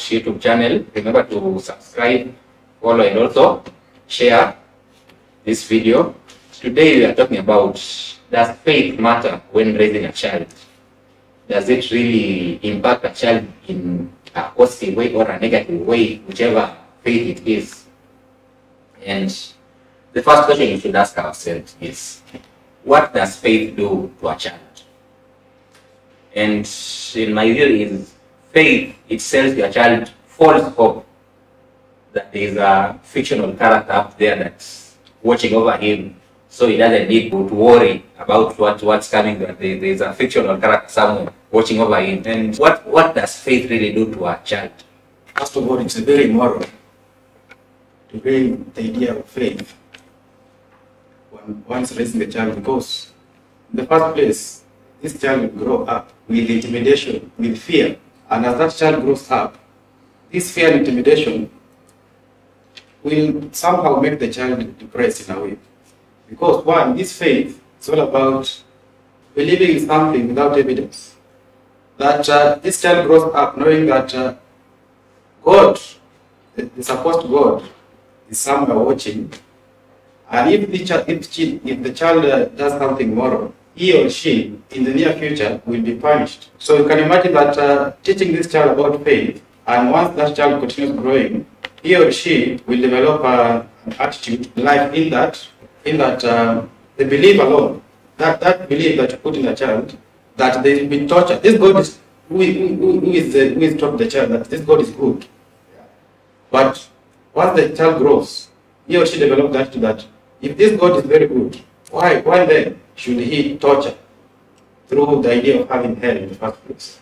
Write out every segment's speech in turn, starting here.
YouTube channel. Remember to subscribe, follow, and also share this video. Today we are talking about does faith matter when raising a child? Does it really impact a child in a positive way or a negative way, whichever faith it is? And the first question you should ask ourselves is what does faith do to a child? And in my view is faith itself a child false hope that there is a fictional character up there that's watching over him so he doesn't need to, worry about what, what's coming. That there, there's a fictional character somewhere watching over him. And what, what does faith really do to a child? First of all, it's very immoral to bring the idea of faith when one's raising a child because, in the first place, this child will grow up with intimidation, with fear. And as that child grows up, this fear and intimidation will somehow make the child depressed in a way. Because, one, this faith is all about believing in something without evidence. That uh, this child grows up knowing that uh, God, the, the supposed God, is somewhere watching. And if the, child, if, if the child uh, does something moral, he or she in the near future will be punished. So you can imagine that uh, teaching this child about faith, and once that child continues growing, he or she will develop uh, an attitude, life in that, in that uh, they believe alone. That, that belief that you put in the child, that they will be tortured. This God is who, who- who is the, who is taught the child that this God is good. But once the child grows, he or she develops that to that. If this God is very good, why why then should he torture through the idea of having hell in the first place?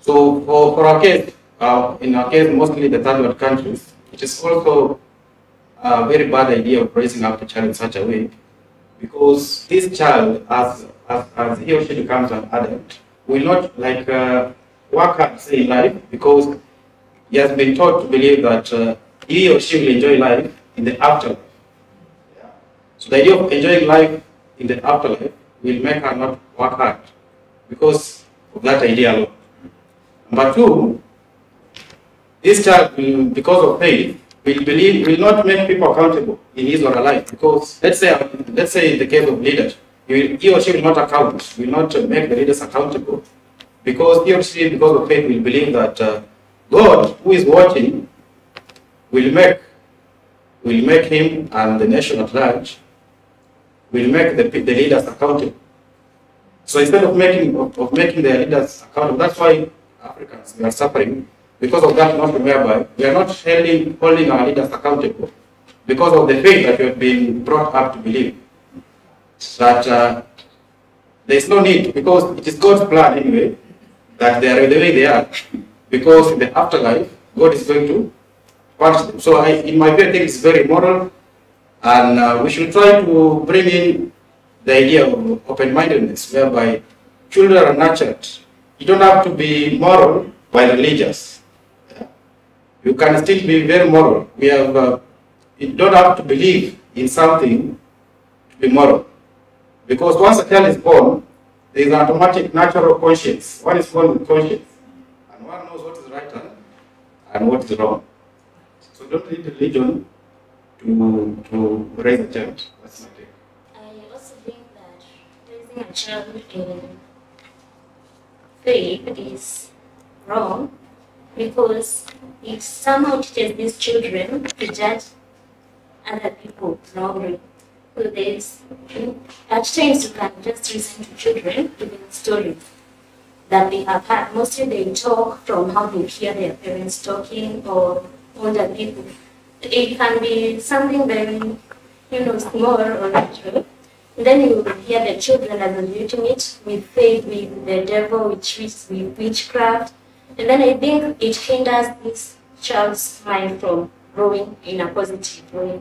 So for, for our case, uh, in our case, mostly the third world countries, it is also a very bad idea of raising up a child in such a way because this child, as, as, as he or she becomes an adult, will not like uh, work hard say in life because he has been taught to believe that uh, he or she will enjoy life in the afterlife. Yeah. So the idea of enjoying life in the afterlife will make her not work hard because of that idea alone. Number two, this child because of faith, will believe will not make people accountable in his or her life. Because let's say let's say in the case of leaders, he, or she will not account, will not make the leaders accountable, because he or she, because of faith, will believe that uh, God, who is watching, will make will make him and the nation at large will make the, the leaders accountable. So instead of making of, of making the leaders accountable, that's why Africans we are suffering because of that notion whereby we are not holding, holding our leaders accountable because of the faith that we have been brought up to believe that uh, there is no need because it is God's plan anyway that they are the way they are because in the afterlife God is going to punish them. So I, in my view, it's very moral and uh, we should try to bring in the idea of open-mindedness whereby children are nurtured. You don't have to be moral by religious. You can still be very moral. We have, uh, you don't have to believe in something to be moral. Because once a child is born, there is an automatic natural conscience. One is born with conscience. And one knows what is right and, and what is wrong. So don't need religion to, to raise a child. That's my take. I also think that raising a child in faith is wrong because it somehow teaches these children to judge other people wrongly. So there's at times you can just listen to children giving stories that they have had. Mostly they talk from how they hear their parents talking or older people. It can be something very, you know, small or natural. Then you hear the children associating it with faith, with the devil, with, witch- with witchcraft. And then I think it hinders this child's mind from growing in a positive way.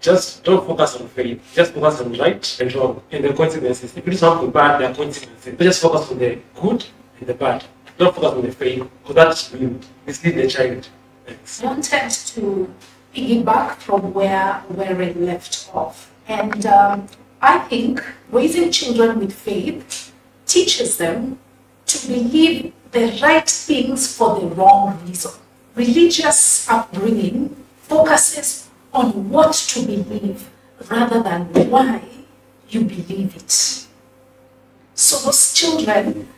just don't focus on faith. Just focus on right and wrong and the consequences. If you do something bad, there are consequences. But just focus on the good and the bad. Don't focus on the faith, because that will mislead the child. Thanks. I wanted to piggyback from where where we left off. And um, I think raising children with faith teaches them to believe the right things for the wrong reason. Religious upbringing focuses on what to believe rather than why you believe it. So those children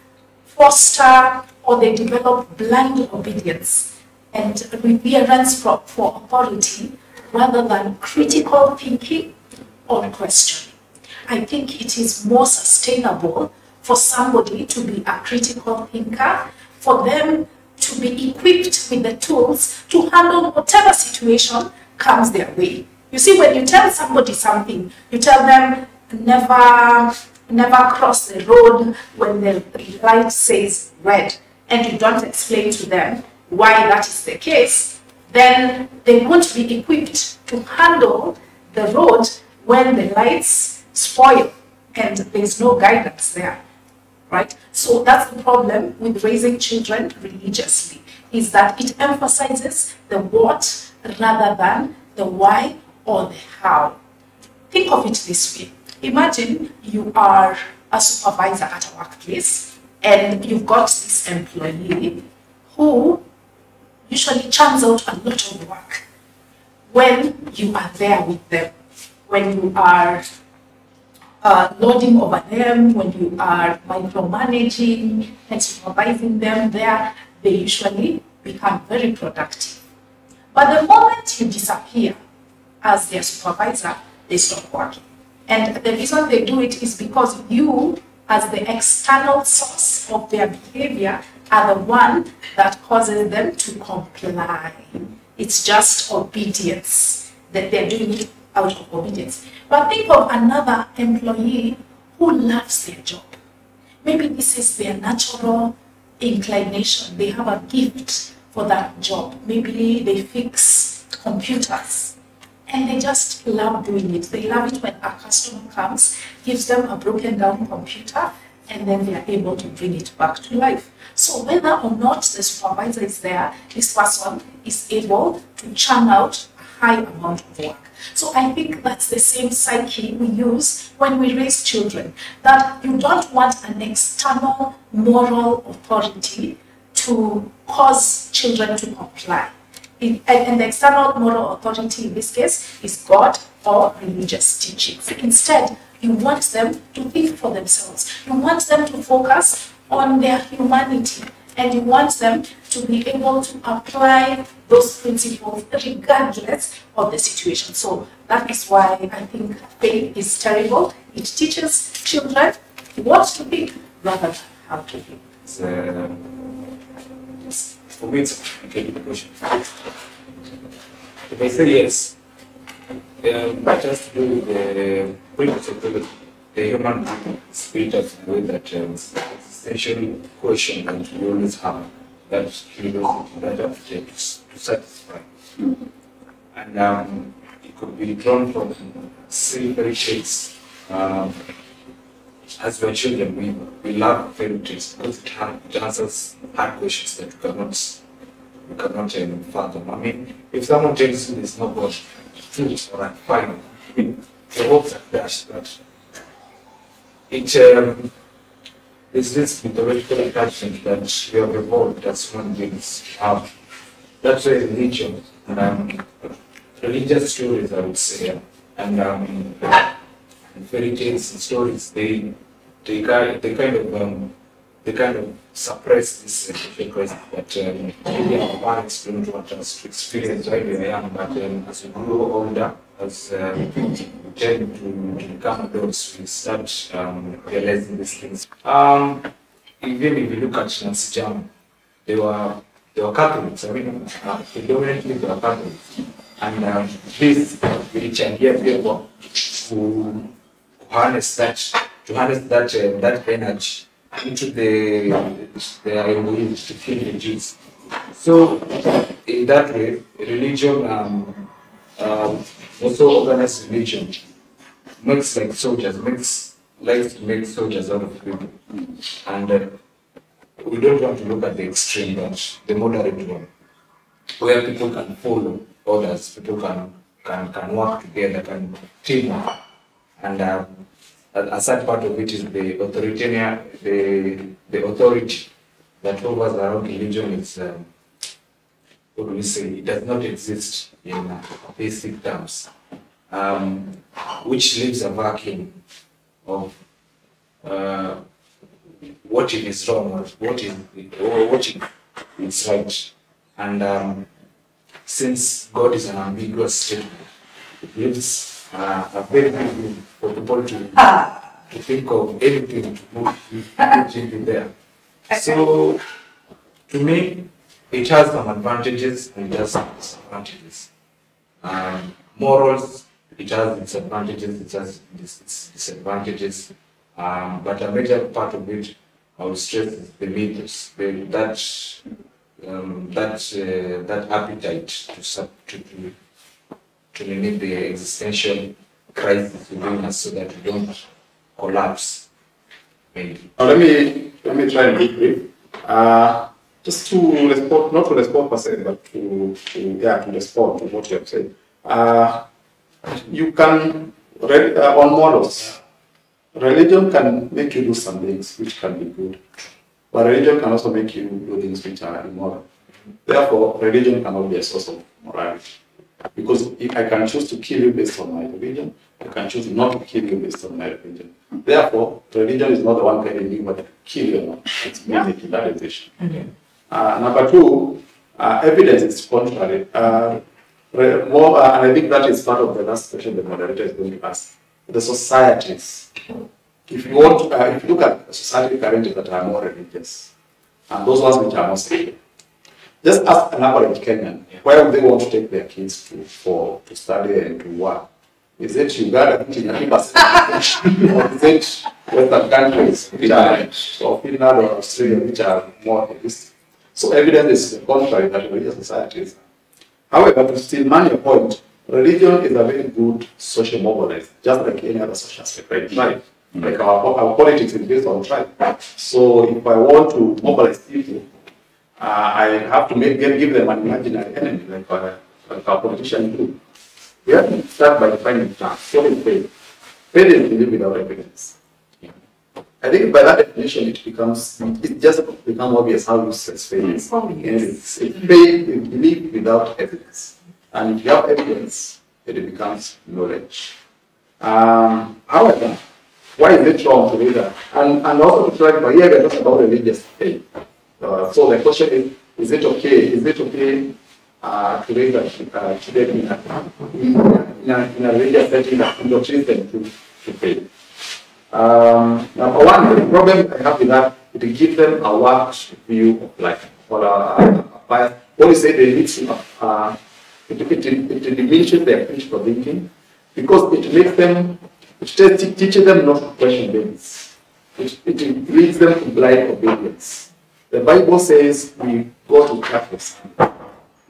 foster or they develop blind obedience and reverence for, for authority rather than critical thinking or questioning. I think it is more sustainable for somebody to be a critical thinker, for them to be equipped with the tools to handle whatever situation comes their way. You see, when you tell somebody something, you tell them never, never cross the road when the light says red, and you don't explain to them why that is the case, then they won't be equipped to handle the road when the lights spoil and there's no guidance there right? So that's the problem with raising children religiously, is that it emphasizes the what rather than the why or the how. Think of it this way. Imagine you are a supervisor at a workplace and you've got this employee who usually churns out a lot of work when you are there with them, when you are uh, loading over them, when you are micromanaging and supervising them there, they usually become very productive. But the moment you disappear as their supervisor, they stop working. And the reason they do it is because you, as the external source of their behavior, are the one that causes them to comply. It's just obedience that they're doing it out of obedience. But think of another employee who loves their job. Maybe this is their natural inclination. They have a gift for that job. Maybe they fix computers and they just love doing it. They love it when a customer comes, gives them a broken down computer, and then they are able to bring it back to life. So whether or not the supervisor is there, this person is able to churn out a high amount of work. So I think that's the same psyche we use when we raise children, that you don't want an external moral authority to cause children to comply. And the external moral authority in this case is God or religious teachings. Instead, you want them to think for themselves. You want them to focus on their humanity and you want them to be able to apply those principles regardless of the situation. So that is why I think faith is terrible. It teaches children what to think rather than how to uh, for me, it's a question. If I say yes, um, to do the the, human spirit of the that um, existential question that we always have, that curiosity, that appetite to satisfy. And um, it could be drawn from fairy tales. Um, as we are children, we, we love fairy tales because it, has, it answers hard questions that we cannot we cannot um, fathom. I mean, if someone tells you there's no God, it's all right, fine. Hopes are dashed, but it um, there's this mythological attachment that we have evolved as human beings have. That's why religion and um, religious stories, I would say, and um, fairy tales and stories, they they kind they kind of um, they kind of suppress this crisis that um, maybe our parents don't want us to experience while we are young, but um, as we grow older, as to become adults, we start um, realizing these things. Um, even if you look at Nancy Jam, they were they were Catholics. I mean, uh, predominantly they were Catholics, and um, this which and here able to harness that to harness that uh, that energy into the their to feel the juice. So in that way, religion um, um, also organized religion makes like soldiers, makes likes to make soldiers out of people. And uh, we don't want to look at the extreme, but the moderate one, where people can follow others, people can can, can work together, can teamwork. And um, a, a sad part of it is the authoritarian, the, the authority that hovers around religion is, um, what we say, it does not exist in uh, basic terms, um, which leaves a vacuum of uh, what if is wrong or what is or what it's right. And um, since God is an ambiguous statement, it leaves uh, a very big room for people to, to think of anything to put into there. So, to me, it has some advantages and it has some disadvantages. Um, morals, it has its advantages, it has its disadvantages. Um, but a major part of it, I would stress, is the mythos, that um, that uh, that appetite to sub to to, to limit the existential crisis within us so that we don't collapse. Maybe. Let me let me try and be brief. Uh, just to respond, not to respond per se, but to, to yeah to respond to what you have said. Uh, you can uh, on models. Religion can make you do some things which can be good, but religion can also make you do things which are immoral. Therefore, religion cannot be a source of morality. Because if I can choose to kill you based on my religion, I can choose not to kill you based on my religion. Therefore, religion is not the one guiding you to kill you or not. It's basically that is the issue. Uh, number two, uh, evidence is contrary. Uh, more, uh, and I think that is part of the last question the moderator is going to ask. The societies. If you want, uh, if you look at society currently that are more religious, and those ones which are more secular, just ask an average Kenyan, where would they want to take their kids to for to study and to work? Is it Uganda, which is 90%, or is it Western countries, which are, or Finland or Australia, which are more holistic? So evidence is the contrary that religious societies. However, to still man your point, religion is a very good social mobilizer, just like any other social aspect, right? Tribe. Like our, our politics is based on tribe. So if I want to mobilize people, uh, I have to make them give them an imaginary enemy, like, uh, like our politicians do. We have to start by defining facts. What is faith? Faith is belief without evidence. I think by that definition, it becomes it just becomes obvious how useless faith is. It's, it's faith is belief without evidence, and if you have evidence, it becomes knowledge. Um, however, why is it wrong to do that? And and also to try, clarify, here we're talking about religious faith. Uh, so the question is, is it okay? Is it okay uh, to raise a uh, children in a, in, a, in a religious setting that indoctrinates them to, to faith? Um, number one, the problem I have with that, it gives them a warped view of life, or a, bias. What they need to, uh, it, it, it, it diminishes their critical thinking because it makes them, it te- teaches them not to question things. It, it leads them to blind obedience. The Bible says we go to Sunday.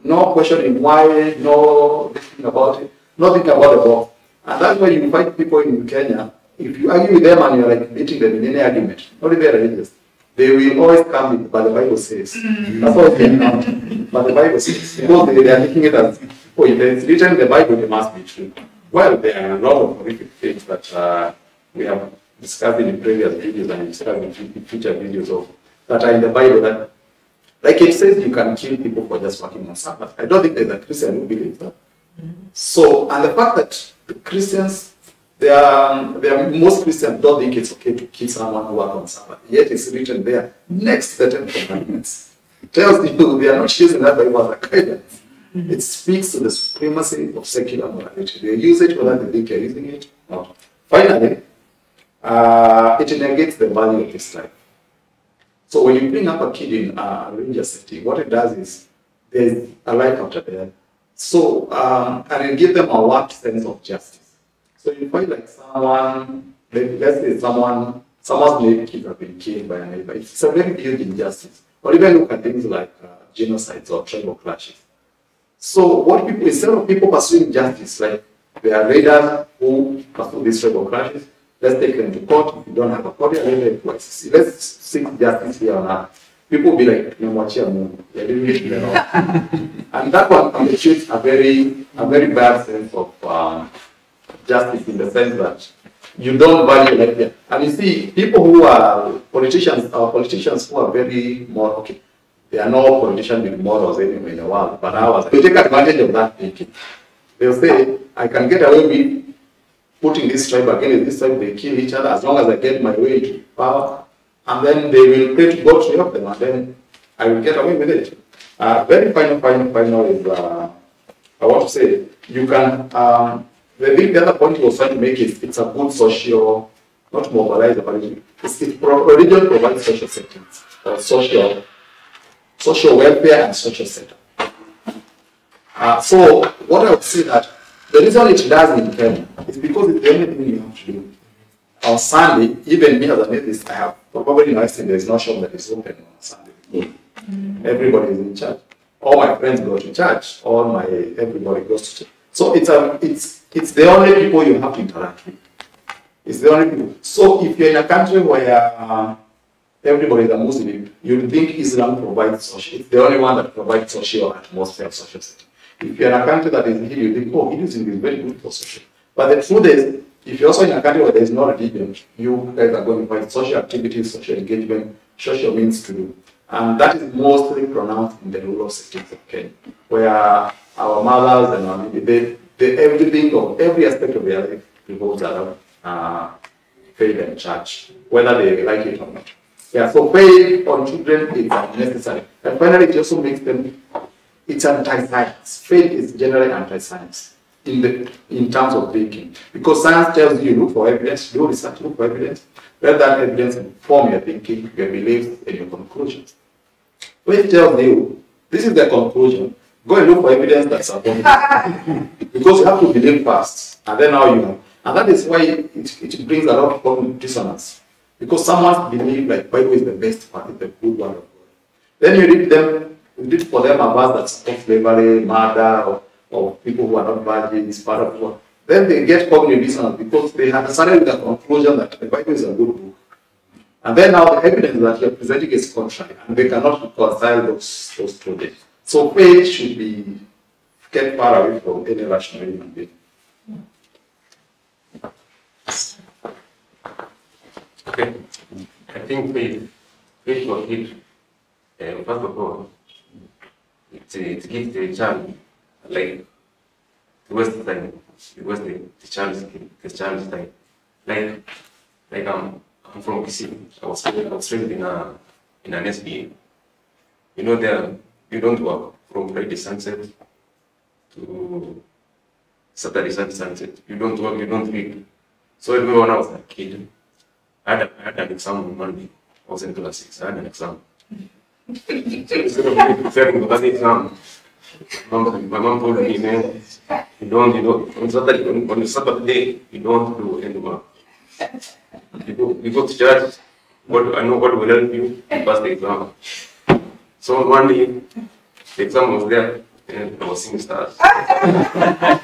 No questioning why, no thinking about it, nothing about the law. And that's why you find people in Kenya, if you argue with them and you're like beating them in any argument, not they're religious, they will always come with, but the Bible says. That's what they come. But the Bible says. Because they, they are taking it as, oh, if it's written in the Bible, it must be true. Well, there are a lot of horrific things that uh, we have discussed in previous videos and discussed in future videos of that are in the Bible that, like it says, you can kill people for just working on Sabbath. I don't think there's a Christian who believes that. So, and the fact that the Christians, they are, they are, most Christians don't think it's okay to kill someone who works on Sabbath. Yet it's written there next to the Ten Commandments. It tells you they are not using that Bible as a guidance. It speaks to the supremacy of secular morality. They use it whether they think you're using it or not. Finally, uh, it negates the value of this life. So when you bring up a kid in a religious setting, what it does is there's a life after death. So, um, and it gives them a warped sense of justice. So you find like someone, like, let's say someone, someone's native kids have been killed by a neighbor. It's a very huge injustice. Or even look at things like uh, genocides or tribal clashes. So what people, instead of people pursuing justice, like there are raiders who pursue these tribal crashes, let's take them to court. If you don't have a court, you're to ICC. Let's seek justice here on earth. People will be like, "Nimwachia Mungu." They're doing it, you know. and that one constitutes a very, a very bad sense of um, justice in the sense that you don't value like. And you see, people who are politicians, politicians who are very moral, okay, there are no politicians with morals anywhere in the world, but ours, they take advantage of that thinking. They'll say, I can get away with putting this tribe against this tribe, they kill each other as long as I get my way to power, and then they will pray to God to help them, and then I will get away with it. Uh, very final, final, final is, uh, I want to say, you can, um, the, thing- the other point he was trying to make is it's a good social, not mobilize, but it- it's, it, pro- religion provides social settings, or social, social welfare and social setup. Uh, so what I would say that the reason it does in Kenya is because it's the only thing you have to do. On Sunday, even me as an atheist, I have probably noticed there is no shop that is open on Sunday. Mm. Everybody is in church. All my friends go to church. All my everybody goes to church. So it's a it's it's the only people you have to interact with. It's the only people. So if you're in a country where uh, everybody is a Muslim, you think Islam provides social. It's the only one that provides social atmosphere, social setting. If you're in a country that is Hindu, you think, oh, Hinduism is very good for social. But the truth is, if you're also in a country where there is no religion, you guys are going to find social activities, social engagement, social means to do. And that is mostly pronounced in the rural settings of Kenya, where our mothers and our they, they, everything of every aspect of their life revolves around uh, faith and church, whether they like it or not. Yeah, so faith on children is unnecessary. And finally, it also makes them, it's anti-science. Faith is generally anti-science in the in terms of thinking. Because science tells you look for evidence, do research, look for evidence. Let that evidence inform your thinking, your beliefs, and your conclusions. Faith tells you this is the conclusion. Go and look for evidence that supports it. because you have to believe first, and then now you have. And that is why it, it brings a lot of cognitive dissonance. Because someone believe like Bible is the best part, the good one of God. Then you read them, you read for them a verse that supports slavery, murder, or, or people who are not virgins, part of what. Then they get cognitive dissonance because they have started with the conclusion that the Bible is a good book. And then now the evidence that you're presenting is contrary, and they cannot reconcile those, those two things. So faith should be kept far away from any rational human being. Okay. I think faith, faith was it. Uh, first of all, it, it gives the child like the West time, it was the, the child's the child's time. Like like um I'm from Kisii. I was I was trained in a in an SDA. You know there you don't work from Friday sunset to Saturday sunset. You don't work, you don't read. So even when I was a kid, I had, a, I had an exam on Monday. I was in class six. I had an exam. instead of preparing for that exam, my mom, told me, man, you don't, you don't, on Saturday, on, on Saturday, you don't do any work. You go, you go to church, God, I know God will help you pass the exam. So on Monday, the exam was there, and I was seeing stars. I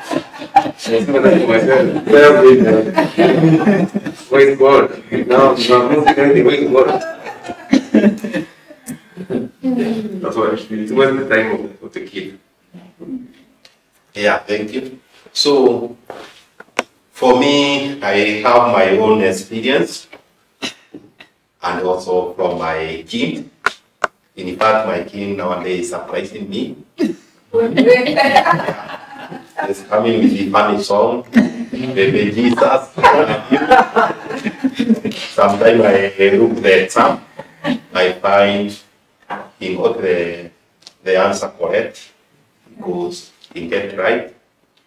was singing that to myself. Well, wait, man. Where is God? Now, now, I'm not anything. Where is God? That's what I feel. It wasn't the time of, of the kid. Yeah, thank you. So, for me, I have my own experience and also from my kin. In fact, my king nowadays is surprising me. It's coming with the funny song, Baby Jesus. Sometimes I look the exam, I find he got the, the answer correct because he get right.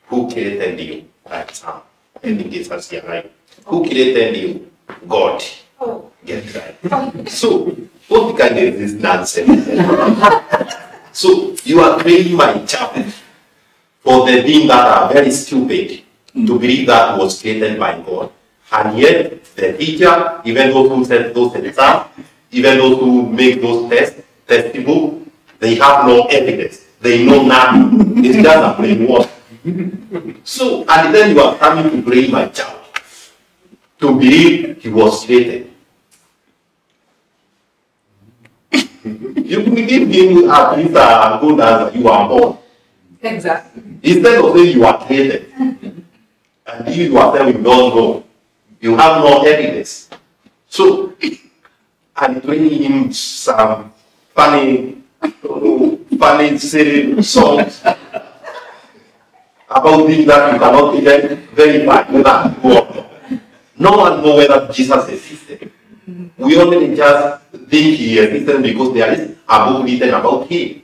Who created you? Exam. I think it's as right. Who created you? God. Oh. Get right. So, what kind of this nonsense? so, you are training my child for the thing that are very stupid to believe that was created by God. And yet, the teacher, even those who set those exams, even those who make those tests, test people, they have no evidence they know nothing. It's just a brainwash. So at the end you are coming to blame my child to believe he was created. You give him at least a good answer. You are born. Exactly. Instead of saying you are created, and you yourself you don't know, you have no evidence. So, I'm playing him some funny, funny silly songs about things that you cannot even verify whether true or. No one knows whether Jesus existed. Mm-hmm. We only just think he existed because there is a book written about him.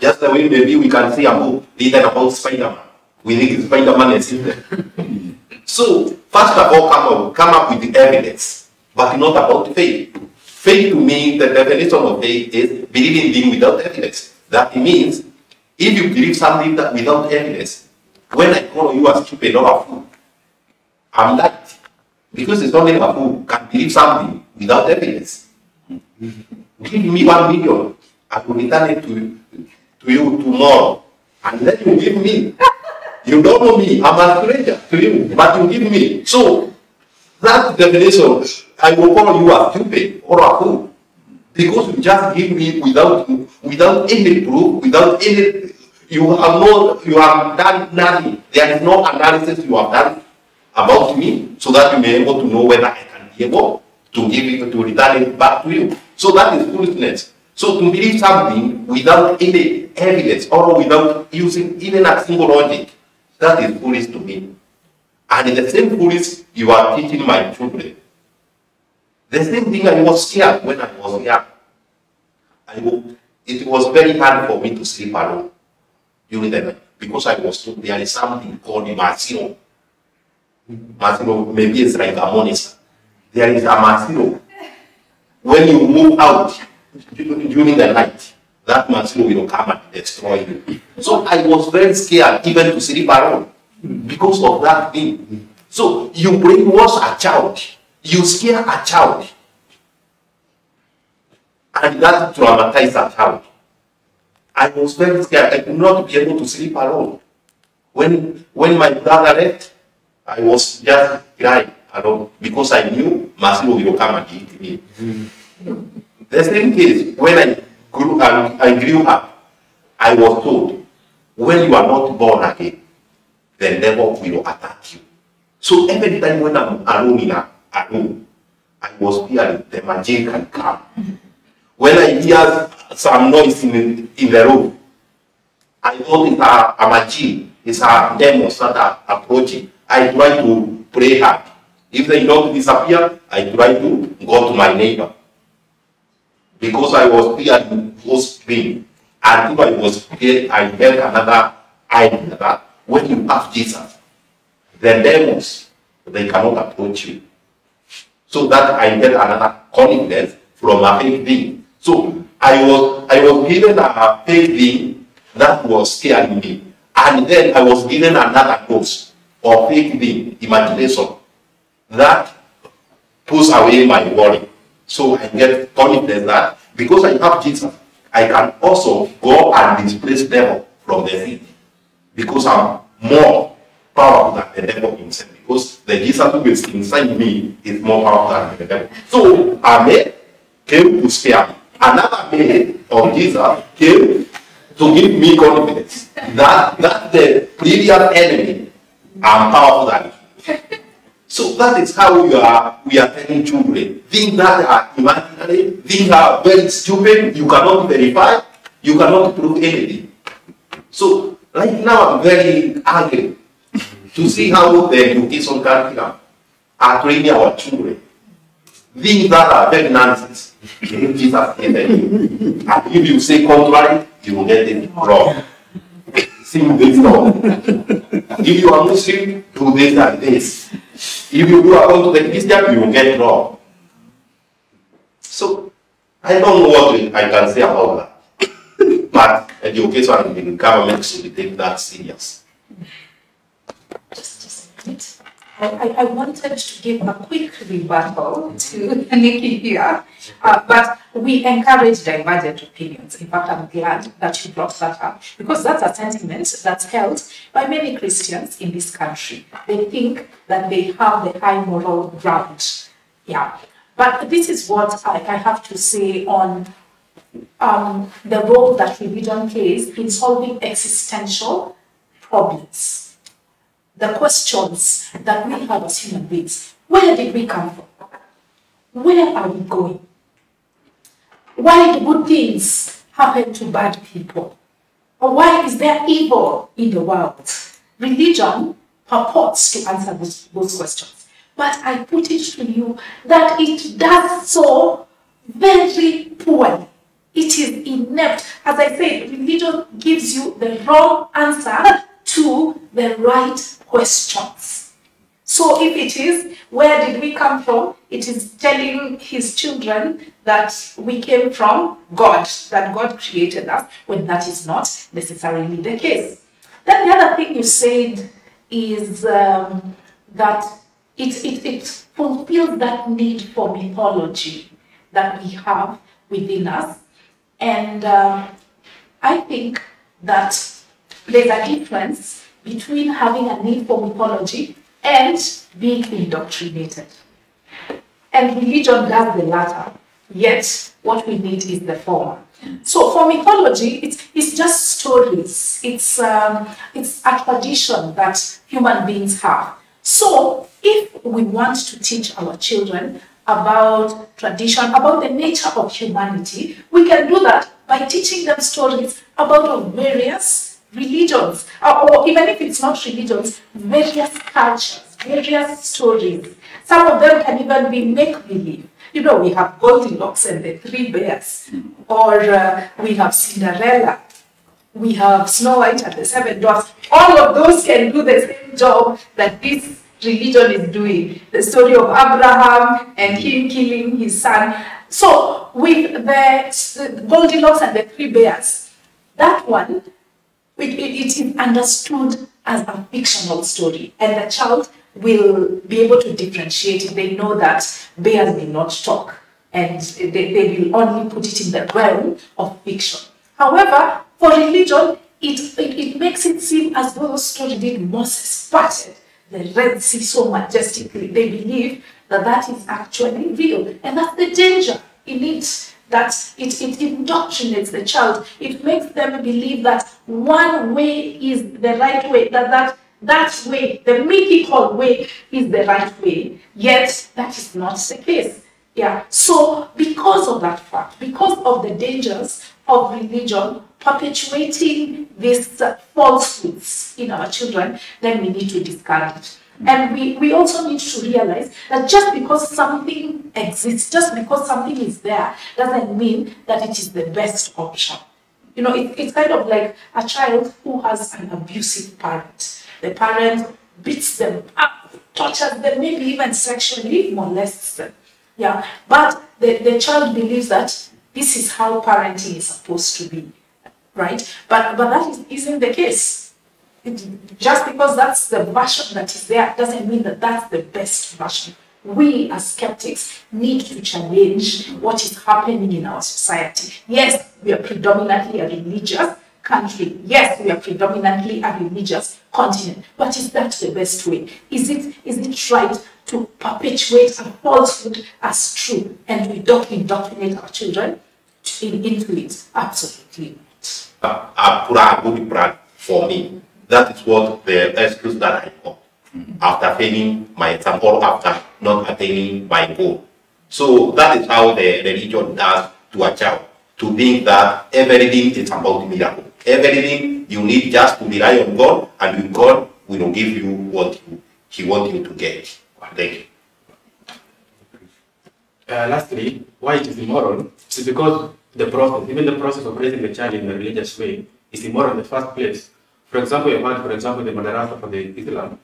Just the way maybe we can see a book written about Spider-Man. We think Spider-Man existed. Mm-hmm. so, first of all, come up, come up with the evidence, but not about faith. Faith to me, the definition of faith is believing things without evidence. That means, if you believe something that without evidence, when I call you a stupid or a fool, I'm right. Because it's only a who can believe something without evidence. Give me one million, I will return it to, to you tomorrow. And then you give me. You don't know me, I'm a stranger to you, but you give me. So that definition, I will call you a stupid or a fool. Because you just give me without without any proof, without any you have no you have done nothing. There is no analysis you have done about me so that you may be able to know whether I can be able to give it to return it back to you. So that is foolishness. So to believe something without any evidence or without using even a single logic, that is foolish to me. And in the same foolish you are teaching my children. The same thing I was scared when I was young. I it was very hard for me to sleep alone during the night because I was told there is something called Masino. Maybe it's like a monitor. There is a Masino. When you move out during the night, that Masino will come and destroy you. So I was very scared even to sleep alone because of that thing. So you brainwash a child, you scare a child, and that traumatized a child. I was very scared. I could not be able to sleep alone. When when my brother left, I was just crying alone because I knew Masimo will come and eat me. The same case when I grew I grew up, I was told when you are not born again, the devil will attack you. So every time when I'm alone in a, room, I was fearing the magic can come. When I hear some noise in, in the room, I thought it's a, a machine, it's a demons that approaching. I try to pray hard. If they don't disappear, I try to go to my neighbor. Because I was fearing those things. Until I was scared, I had another idea that when you have Jesus, the demons, they cannot approach you. So that I get another confidence from a thing. So I was I was given a fake thing that was scaring me. And then I was given another dose of fake thing, imagination, that pulls away my worry. So I get confidence that because I have Jesus, I can also go and displace devil from the city. Because I'm more powerful than the devil himself. Because the Jesus who is inside me is more powerful than the devil. So Amen came to scare me. Another man of Jesus came to give me confidence that, that the previous enemy I'm powerful than him. So that is how we are we are telling children. Things that are imaginary, things are very stupid, you cannot verify, you cannot prove anything. So right now I'm very angry to see how the education curriculum are training our children. Things that are very nonsense. Jesus you. And if you say contrary, you will get it wrong. This song. If you are Muslim, do this and this. If you go according to the Christian, you will get wrong. So, I don't know what I can say about that. But education in government should take that serious. I, I, wanted to give a quick rebuttal to Nikki here, uh, but we encourage divergent opinions. In fact, I'm glad that you brought that up because that's a sentiment that's held by many Christians in this country. They think that they have the high moral ground. Yeah. But this is what I, I have to say on um, the role that religion plays in solving existential problems the questions that we have as human beings. Where did we come from? Where are we going? Why do good things happen to bad people? Or why is there evil in the world? Religion purports to answer those, those questions. But I put it to you that it does so very poorly. It is inept. As I said, religion gives you the wrong answer to the right questions. So if it is, where did we come from? It is telling his children that we came from God, that God created us, when that is not necessarily the case. Then the other thing you said is um, that it, it, it fulfills that need for mythology that we have within us. And um, I think that there's a difference between having a need for mythology and being indoctrinated. And religion does the latter, yet what we need is the former. So for mythology, it's, it's just stories. It's, um, it's a tradition that human beings have. So if we want to teach our children about tradition, about the nature of humanity, we can do that by teaching them stories about various religions, or, even if it's not religions, various cultures, various stories. Some of them can even be make-believe. You know, we have Goldilocks and the Three Bears, or uh, we have Cinderella, we have Snow White and the Seven Dwarfs. All of those can do the same job that this religion is doing. The story of Abraham and him killing his son. So, with the Goldilocks and the Three Bears, that one, it, it, is understood as a fictional story, and the child will be able to differentiate it. They know that bears will not talk, and they, they will only put it in the realm of fiction. However, for religion, it, it, it makes it seem as though the story did Moses parted the Red Sea so majestically. They believe that that is actually real, and that's the danger in it. That it, it indoctrinates the child. It makes them believe that one way is the right way, that that that way, the mythical way, is the right way. Yet that is not the case. Yeah. So because of that fact, because of the dangers of religion perpetuating these falsehoods in our children, then we need to discard it. And we, we also need to realize that just because something exists, just because something is there, doesn't mean that it is the best option. You know, it, it's kind of like a child who has an abusive parent. The parent beats them up, tortures them, maybe even sexually molests them. Yeah, but the, the child believes that this is how parenting is supposed to be, right? But, but that is, isn't the case. Just because that's the version that is there doesn't mean that that's the best version. We as skeptics need to challenge what is happening in our society. Yes, we are predominantly a religious country. Yes, we are predominantly a religious continent. But is that the best way? Is it, is it right to perpetuate a falsehood as true and we don't indoctrinate our children in, into it? Absolutely not. a pra- good brand for me. That is what the excuse that I got after failing my exam or after not attaining my goal. So that is how the religion does to a child to think that everything is about miracle. Everything you need just to rely on God, and with God will give you what you, He wants you to get. Thank you. Uh, lastly, why it is immoral is because the process, even the process of raising the child in a religious way, is immoral in the first place. For example, you had, for example, the madrasa for the Islam,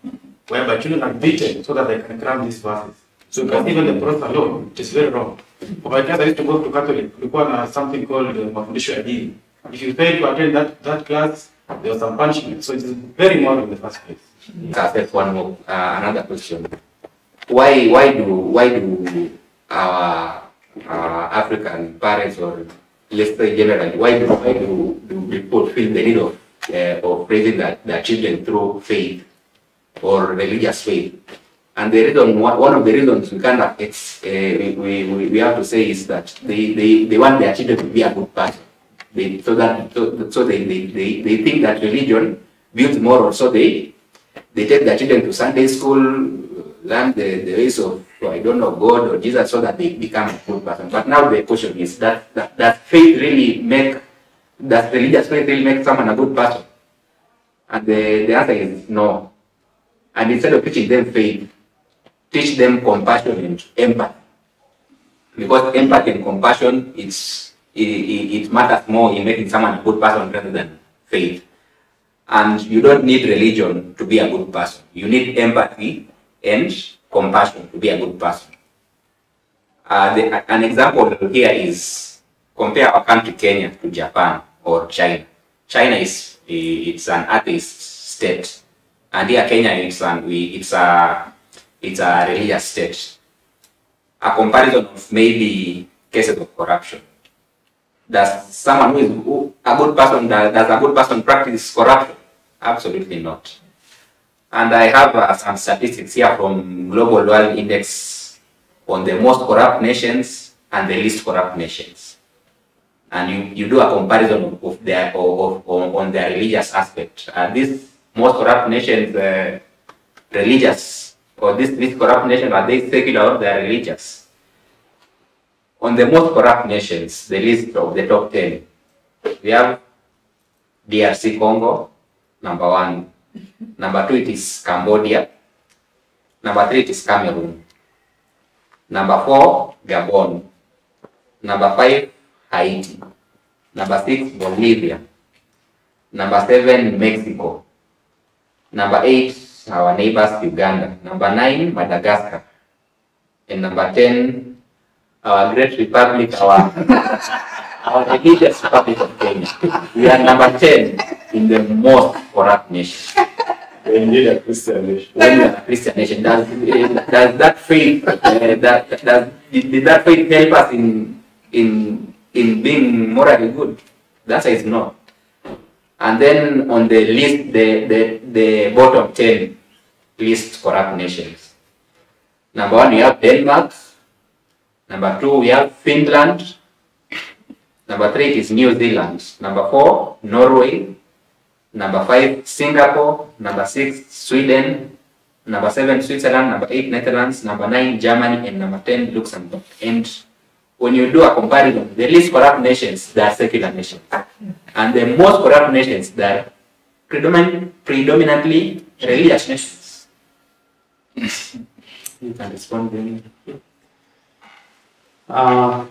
whereby children are beaten so that they can cram these verses. So because even the process alone is very wrong. For my case, I used to go to Catholic, kulikuwa na something called uh, mafundisho ya dini. If you fail to attend that, that class, there was some punishment. So it is very immoral in the first place. That's one more, uh, another question. Why, why do, why do our, uh, African parents or let's say generally, why do, why do, do people feel the need of, uh, of raising their, their children through faith or religious faith? And the reason, one of the reasons we kind of, it's, uh, we, we, we have to say is that they, they, they want their children to be a good person. They, so that, so, so they, they, they, they think that religion builds morals, so they, they take their children to Sunday school, learn the, the ways of, I don't know, God or Jesus, so that they become a good person. But now the question is that, that, does faith really make, does religious faith really make someone a good person? And the, the answer is no. And instead of teaching them faith, teach them compassion and empathy. Because empathy and compassion, it's, it, it, matters more in making someone a good person rather than faith. And you don't need religion to be a good person. You need empathy and compassion to be a good person. Uh, the, an example here is compare our country Kenya to Japan or China. China is it's an atheist state, and here Kenya it's an we it's a it's a religious state. A comparison of maybe cases of corruption. Does someone who is who- a good person does, does a good person practice corruption? Absolutely not. And I have uh, some statistics here from Global World Index on the most corrupt nations and the least corrupt nations. And you, you do a comparison of, their of, of, on, their religious aspect. And these most corrupt nations, uh, religious, or this these corrupt nations are they secular or they are religious? On the most corrupt nations, the list of the top ten, we have DRC Congo, number one. Number two, it is Cambodia. Number three, it is Cameroon. Number four, Gabon. Number five, Haiti. Number six, Bolivia. Number seven, Mexico. Number eight, our neighbors, Uganda. Number nine, Madagascar. And number ten, our great republic, our, our religious republic of Kenya. We are number ten in the most corrupt nation. We're indeed a Christian nation. when you are a Christian nation, does, does that faith, uh, that, does, did, did that faith help us in, in, in being morally good? The answer is no. And then on the list, the, the, the bottom 10 list corrupt nations. Number one, we have Denmark. Number two, we have Finland. Number three is New Zealand. Number four, Norway. Number five, Singapore. Number six, Sweden. Number seven, Switzerland. Number eight, Netherlands. Number nine, Germany. And number ten, Luxembourg. And when you do a comparison, the least corrupt nations, they are secular nations. And the most corrupt nations, they are predomin- predominantly religious nations. you can respond then. Uh,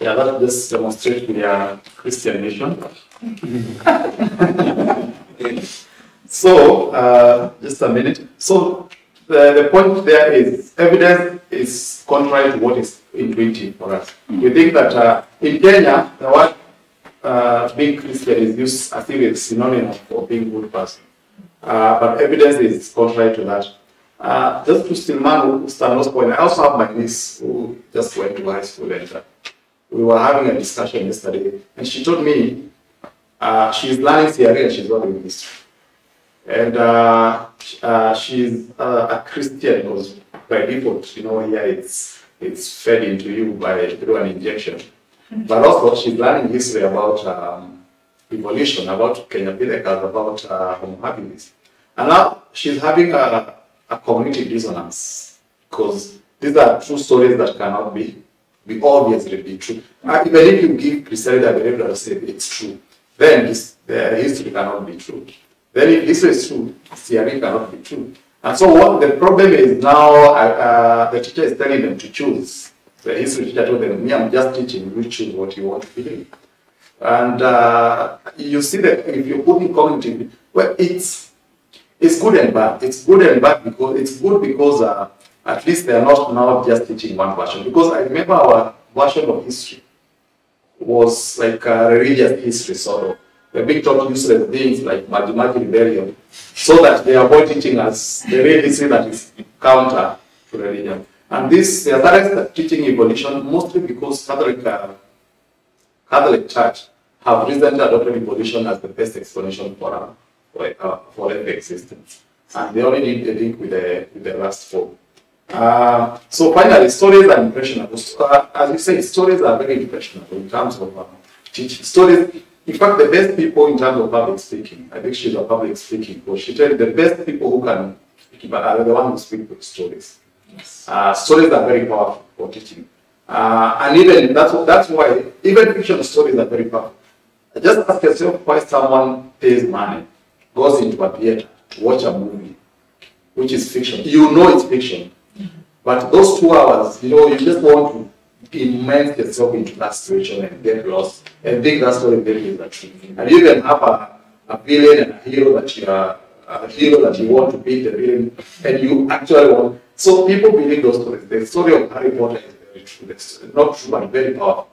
yeah, that just demonstrates we are Christian nation. so, uh, just a minute. So, the, the point there is evidence is contrary to what is intuitive for us. We think that uh, in Kenya, the word uh, being Christian is used as if it's synonym for being a good person. Uh, but evidence is contrary to that. Uh, just to still man Stanley's point, I also have my niece who just went to high school and uh, we were having a discussion yesterday and she told me uh, she's learning CRE and she's not doing history. And uh, uh, she's uh, a Christian because by default, you know, here it's, it's fed into you by through an injection. But also she's learning history about um, evolution, about Kenyapithecus, about uh, Homo habilis. And now she's having a, a cognitive dissonance because these are true stories that cannot be, be obviously be true. Uh, even if you give Christianity a belief that say it's true, then this, the history cannot be true. Then if history is true, CRE cannot be true. And so what the problem is now, uh, uh, the teacher is telling them to choose. The history teacher told them, me, I'm just teaching you choose what you want to believe. And uh, you see that if you put in cognitive, well, it's it's good and bad. It's good and bad because it's good because uh, at least they are not now just teaching one version. Because I remember our version of history was like a religious history sort of. The big talk useless things like Majimaji rebellion, so that they avoid teaching us the really thing that is counter to religion. And this, they started teaching evolution mostly because Catholic, uh, Catholic Church have recently adopted evolution as the best explanation for, uh, for, uh, for existence. And they only did the link with the, with the last four. Uh, so finally, stories are impressionable. Uh, as you say, stories are very impressionable in terms of uh, teaching. Stories, in fact, the best people in terms of public speaking, I think she's a public speaking coach. She tells the best people who can speak are the ones who speak with stories. Uh, stories are very powerful for teaching. Uh, and even that's, that's why even fiction stories are very powerful. Just ask yourself why someone pays money, goes into a theater to watch a movie, which is fiction. You know it's fiction. But those two hours, you know, you just want to immerse yourself into that situation and get lost and think that story really is the truth. And you can have a, a villain and a hero that you are a hero that you want to beat the villain and you actually want. So people believe those stories. The story of Harry Potter is very true. It's not true, but very powerful.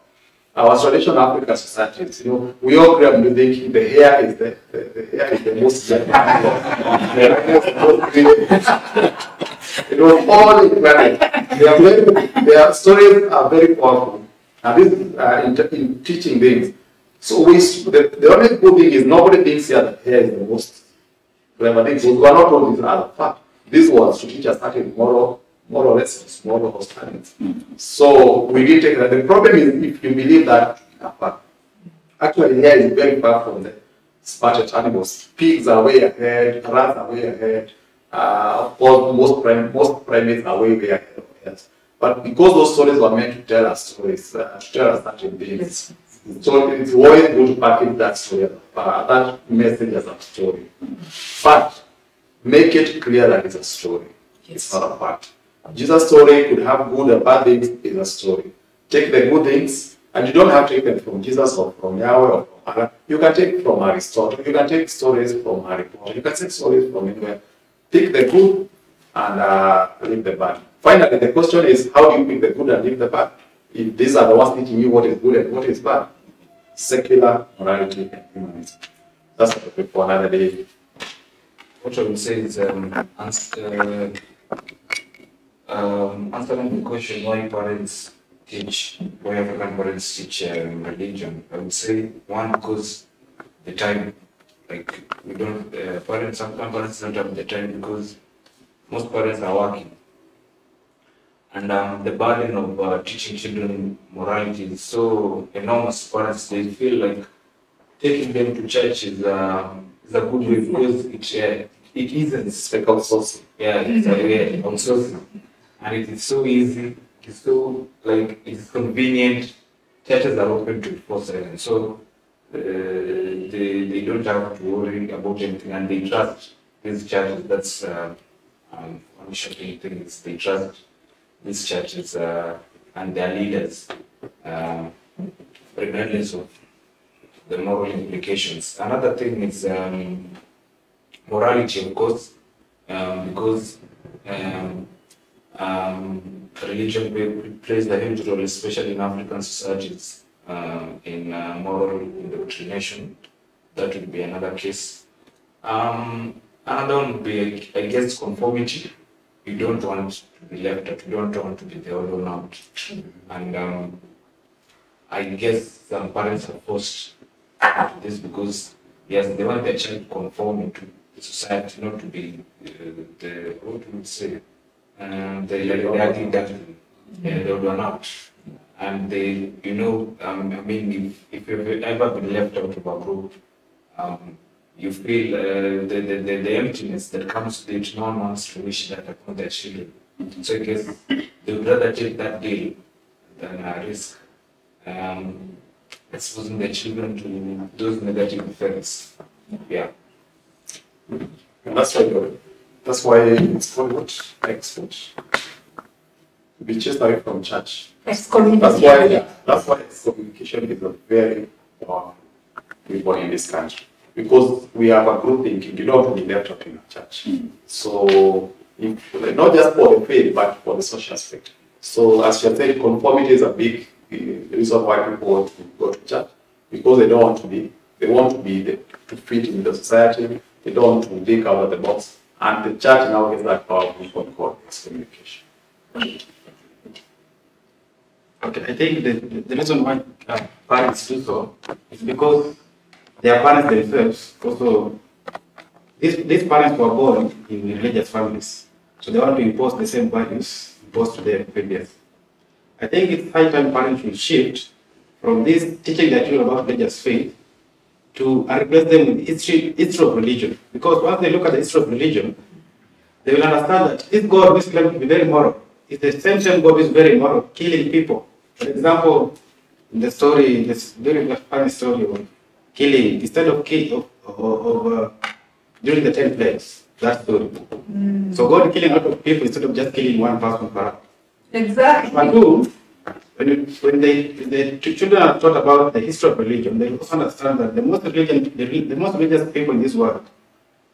Our traditional African societies, you know, we all grew up thinking the hare is the, the, the hare is the most is. It was all in planet. Their, very- their stories are very powerful. And this uh, in, in teaching things. So we, the, the only good thing is nobody thinks here that hare is the most clever thing. So we are not told this a fact. This was to teach us certain moral, moral lessons, moral understandings. So we did take that. The problem is if you believe that, but actually hare is very far from the spotted animals. Pigs are way ahead, rats are way ahead. Uh, of course, most, prim- most primates are way, way ahead of us. But because those stories were meant to tell us stories, uh, to tell us certain things, so it's always good to package that story, uh, that message as a story. But make it clear that it's a story. It's not a fact. Jesus' story could have good and bad things, it's a story. Take the good things, and you don't have to take them from Jesus or from Yahweh or from Allah. You can take from Aristotle, you can take stories from Harry Potter, you can take stories from anywhere. Pick the good and uh, leave the bad. Finally, the question is how do you pick the good and leave the bad? If these are the ones teaching you what is good and what is bad, secular morality and humanism. That's a topic for another day. What I would say is um, answer, um, answering the question why parents teach, why African parents teach um, religion. I would say one because the time, like we don't, uh, parents, African parents don't have the time because most parents are working. And um, the burden of uh, teaching children morality is so enormous. Parents they feel like taking them to church is, uh, is a good way because it uh, it isn't Like outsourcing. yeah, it's a way. And it is so easy, it's so like it's convenient. Churches are open to seven. So they, they don't have to worry about anything and they trust these churches. That's uh, um, one shocking thing is they trust these churches uh, and their leaders, uh, regardless of the moral implications. Another thing is um, morality, of course, um, because um, um, religion plays a huge role, especially in African societies, uh, in uh, moral indoctrination. That would be another case. Um, another would be against conformity. You don't want to be left out. You don't want to be the odd one out. And um, I guess some parents are forced to this because yes, they want their child to conform the society, not to be uh, the what would say, um, the the ugly duckling, yeah, the odd one out. And they, you know, um, I mean, if, if you've ever been left out of a group, um, you feel uh, the, the, the, emptiness that comes with it. No one wants to wish that upon their children. So I guess they would rather take that deal than uh, risk um, exposing their children to those negative effects. Yeah. And that's why that's why it's called what? Export. Be chased away from church. That's why that's why excommunication is a very powerful weapon in this country. Because we have a group thinking, you don't be left out in the church. So if, not just for the faith, but for the social aspect. So as you said, conformity is a big uh, reason why people want to go to church because they don't want to be They want to be the, to fit in the society. They don't want to think out of the box. And the church now gets that powerful called excommunication. Okay, I think the, the, reason why uh, parents do so is because their parents themselves also, these, these parents were born in religious families, so they want to impose the same values imposed to their previous. I think it's high time parents should shift from this teaching their children about religious faith to and replace them with history, history of religion. Because once they look at the history of religion, they will understand that this God is claimed to be very moral is the same same God is very moral, killing people. For example, in the story, this very funny story of killing, instead of kill of, of, of uh, during the ten plagues, that story. So God killing a lot of people instead of just killing one person per. Exactly. But two, when, you, when they, the children are taught about the history of religion, they also understand that the most religion, the, the most religious people in this world,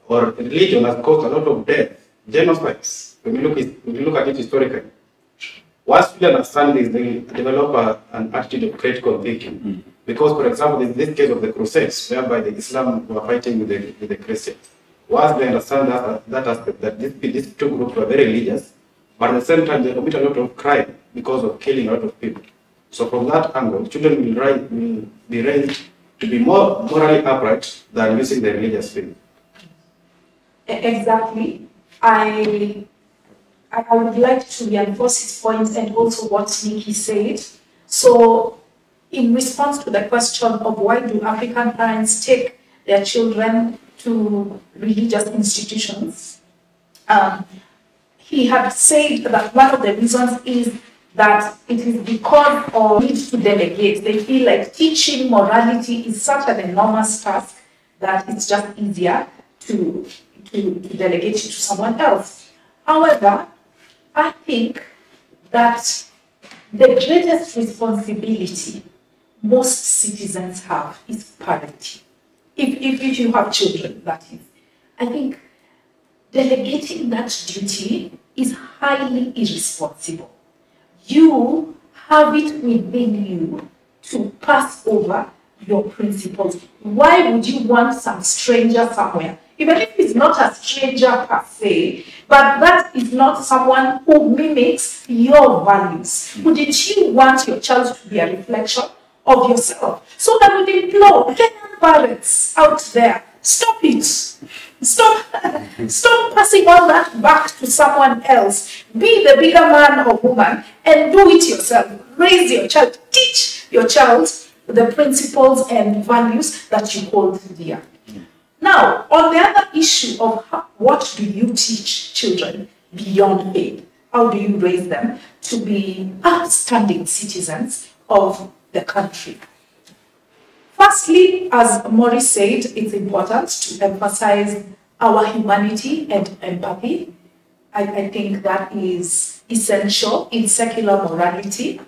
or religion has caused a lot of death, genocides. When you look, at, when you look at it historically, once people understand this, they develop a, an attitude of critical thinking. Mm. Because, for example, in this case of the Crusades, whereby the Islam were fighting with the, with the Christians, once they understand that, that aspect, that these, these two groups were very religious, but at the same time they commit a lot of crime because of killing a lot of people. So from that angle, children will, rise, will be raised to be more morally upright than using the religious faith. E- Exactly. I, I would like to reinforce his point and also what Nikki said. So, in response to the question of why do African parents take their children to religious institutions, um, he had said that one of the reasons is that it is because of need to delegate. They feel like teaching morality is such an enormous task that it's just easier to, to, to delegate it to someone else. However, I think that the greatest responsibility most citizens have is parenting. If, if, if you have children, that is. I think delegating that duty is highly irresponsible. You have it within you to pass over your principles. Why would you want some stranger somewhere? Even if it's not a stranger per se, but that is not someone who mimics your values. Hmm. Wouldn't you want your child to be a reflection of yourself? So I would implore parents out there, stop it. Stop, hmm. stop passing all that back to someone else. Be the bigger man or woman and do it yourself. Raise your child. Teach your child the principles and values that you hold dear. Now, on the other issue of how, what do you teach children beyond faith? How do you raise them to be upstanding citizens of the country? Firstly, as Maurice said, it's important to emphasize our humanity and empathy. I, I think that is essential in secular morality.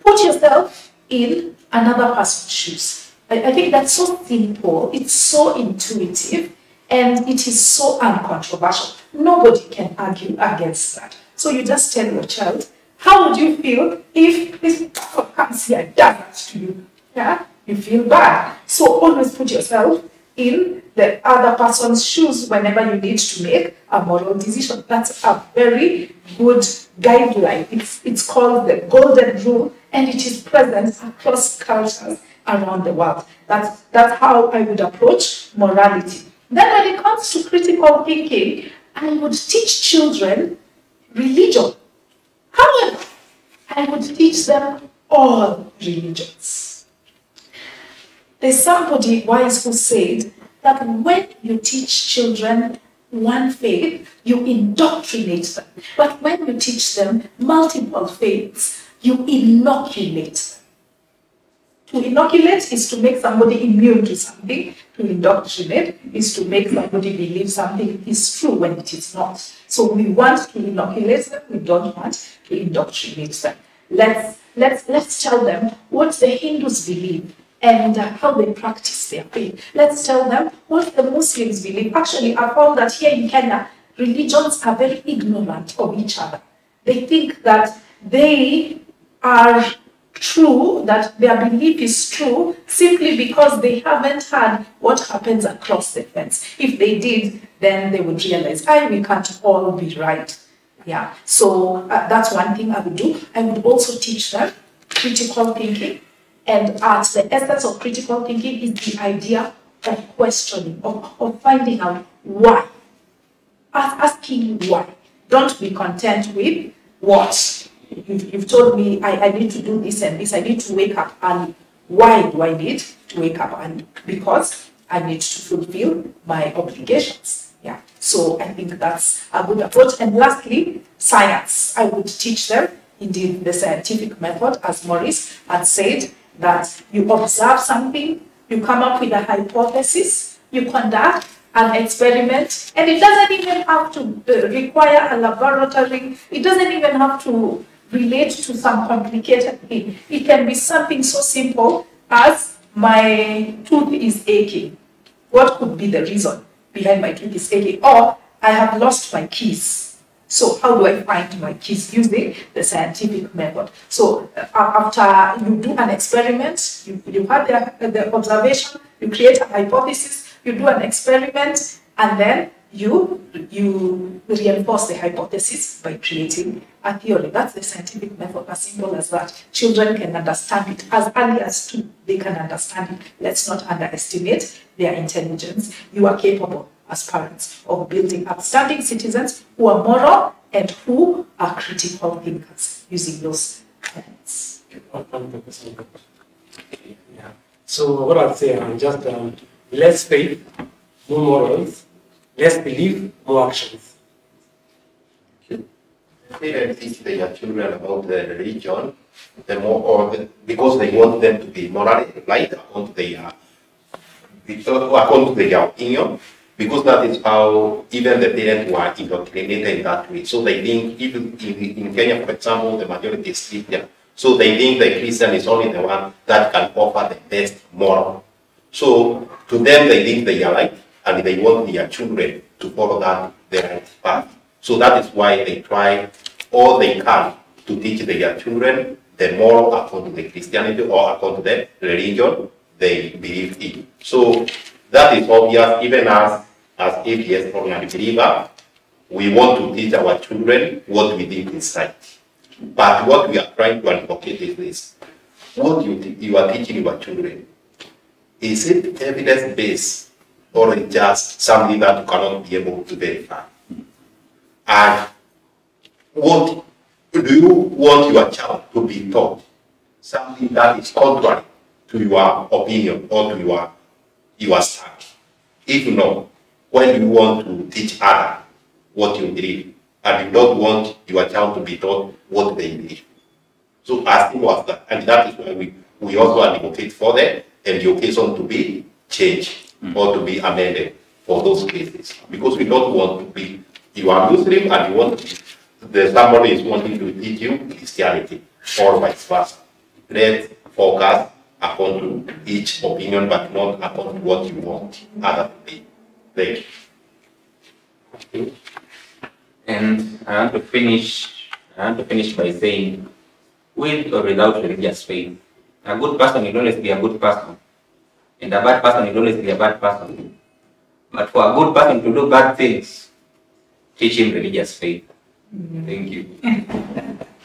Put yourself in another person's shoes. I, I think that's so simple, it's so intuitive, and it is so uncontroversial. Nobody can argue against that. So you just tell your child, how would you feel if this comes here and does that to you? Yeah, you feel bad. So always put yourself in the other person's shoes whenever you need to make a moral decision. That's a very good guideline. It's, it's called the golden rule and it is present across cultures around the world. That's, that's how I would approach morality. Then when it comes to critical thinking, I would teach children religion. However, I would teach them all religions. There's somebody wise who said that when you teach children one faith, you indoctrinate them. But when you teach them multiple faiths, you inoculate them. To inoculate is to make somebody immune to something. To indoctrinate is to make somebody believe something is true when it is not. So we want to inoculate them, we don't want to indoctrinate them. Let's, let's, let's tell them what the Hindus believe and uh, how they practice their faith. Let's tell them what the Muslims believe. Actually, I found that here in Kenya, religions are very ignorant of each other. They think that they are true, that their belief is true simply because they haven't heard what happens across the fence. If they did, then they would realize, I we can't all be right. Yeah, so uh, that's one thing I would do. I would also teach them critical thinking. And at the essence of critical thinking is the idea of questioning, of, of finding out why. Ask, asking why. Don't be content with what. You've, you've told me I, I need to do this and this, I need to wake up early. Why do I need to wake up early? Because I need to fulfill my obligations. Yeah. So I think that's a good approach. And lastly, science. I would teach them indeed the scientific method, as Maurice had said, that you observe something, you come up with a hypothesis, you conduct an experiment, and it doesn't even have to uh, require a laboratory, it doesn't even have to relate to some complicated thing. It can be something so simple as my tooth is aching. What could be the reason behind my tooth is aching? Or I have lost my keys. So how do I find my keys using the scientific method? So uh, after you do an experiment, you, you have the, the observation, you create a hypothesis, you do an experiment, and then you, you reinforce the hypothesis by creating a theory. That's the scientific method, as simple as that. Children can understand it as early as two, they can understand it. Let's not underestimate their intelligence. You are capable as parents of building upstanding citizens who are moral and who are critical thinkers using those talents. Yeah. So what I'd say, um, just um, less faith, more morals, less belief, more actions. Their children about the religion, the more, or the, because they want them to be morally right according to their, according to their opinion, because that is how even the parents were indoctrinated in that way. So they think, even in, in Kenya, for example, the majority is Christian. So they think the Christian is only the one that can offer the best moral. So to them, they think they are right, and they want their children to follow that the right path. So that is why they try all they can to teach their children the moral according to the Christianity or according to the religion they believe in. So that is obvious, even as as atheists or non-believer, we want to teach our children what we think is right. But what we are trying to advocate is this. What you, you are teaching your children, is it evidence-based or just something that you cannot be able to verify? And what do you want your child to be taught? Something that is contrary to your opinion or to your, your stand. If no, when you want to teach others what you believe, and you don't want your child to be taught what they believe. So as as that. And that is why we, we also advocate for the education to be changed or to be amended for those cases. Because we don't want to be, you are Muslim and you want the somebody is wanting to teach you Christianity or vice versa. Let's focus upon to each opinion but not upon what you want other be. Thank you. And I want to finish. I want to finish by saying, with or without religious faith, a good person will always be a good person, and a bad person will always be a bad person. But for a good person to do bad things, teach him religious faith. Mm -hmm. Thank you.